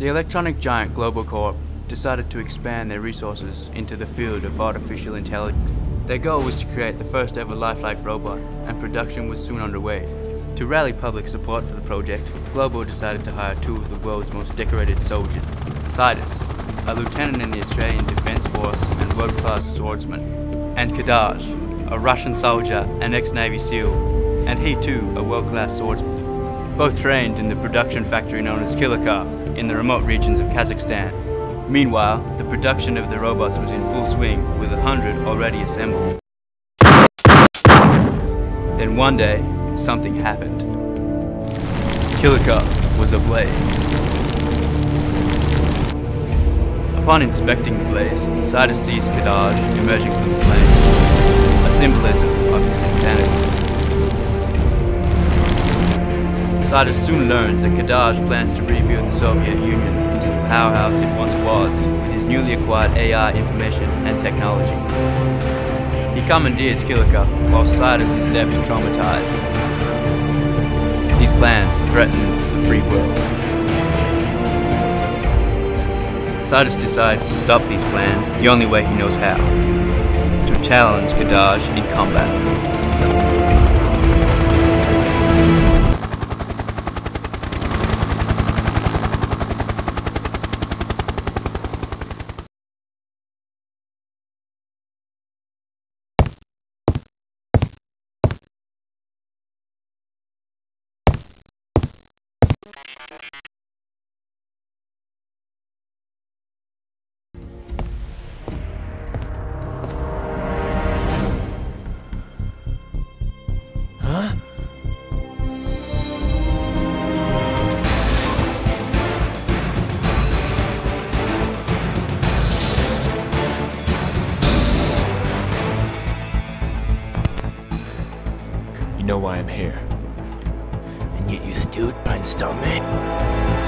The electronic giant Globocorp decided to expand their resources into the field of artificial intelligence. Their goal was to create the first ever lifelike robot, and production was soon underway. To rally public support for the project, Global decided to hire two of the world's most decorated soldiers, Cidus, a lieutenant in the Australian Defence Force and world-class swordsman, and Kadaj, a Russian soldier and ex-Navy SEAL, and he too a world-class swordsman. Both trained in the production factory known as Kilika in the remote regions of Kazakhstan. Meanwhile, the production of the robots was in full swing with a hundred already assembled. Then one day, something happened. Kilika was ablaze. Upon inspecting the blaze, Cidus sees Kadaj emerging from the flames, a symbolism Cidus soon learns that Kadaj plans to rebuild the Soviet Union into the powerhouse it once was with his newly acquired AI information and technology. He commandeers Kilika while Cidus is left traumatized. These plans threaten the free world. Cidus decides to stop these plans the only way he knows how. To challenge Kadaj in combat. Know why I'm here. Yet you still try and